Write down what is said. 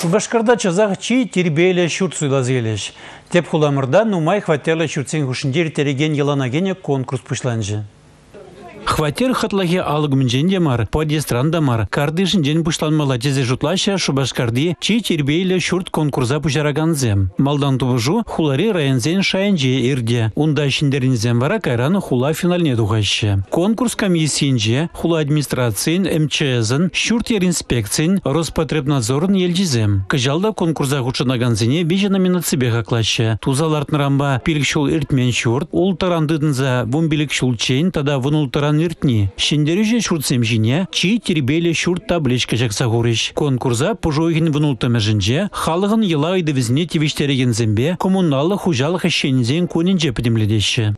Шубашкарда чазах чи тербейле шурт суйлазелеш. Теп хуламырда нумай хваттерлы шуртсен хушындер тереген еланагене конкурс пушланжы. Хватер хатлаге алык мар, демар, подестран дамар, карды жинжен пушланмала тезе жутлаша шубашкарди чи тербейле шурт конкурса пушараганзем. Малдан тубужу хулари районзен шайынже ирде. Унда шиндеринзен вара кайраны хула финальне тухаще. Конкурс комиссиинже хула администрациян МЧСын, шурт ер инспекциян, Роспотребнадзорын елжизем. Кыжалда конкурса хучынаганзене беже номинацибе хаклаще. Тузалартнырамба пилік шул иртмен шурт, ултарандыдынза вумбилік шул чейн, тада вун иртни. Шиндереже шуртсем жине, чи тербеле шурт табличка жақса ғурыш. Конкурса пужойгин внултымы жінже, халығын ела айды візіне тевіштереген зембе, коммуналы хужалық ішензен көнінже підімледеші.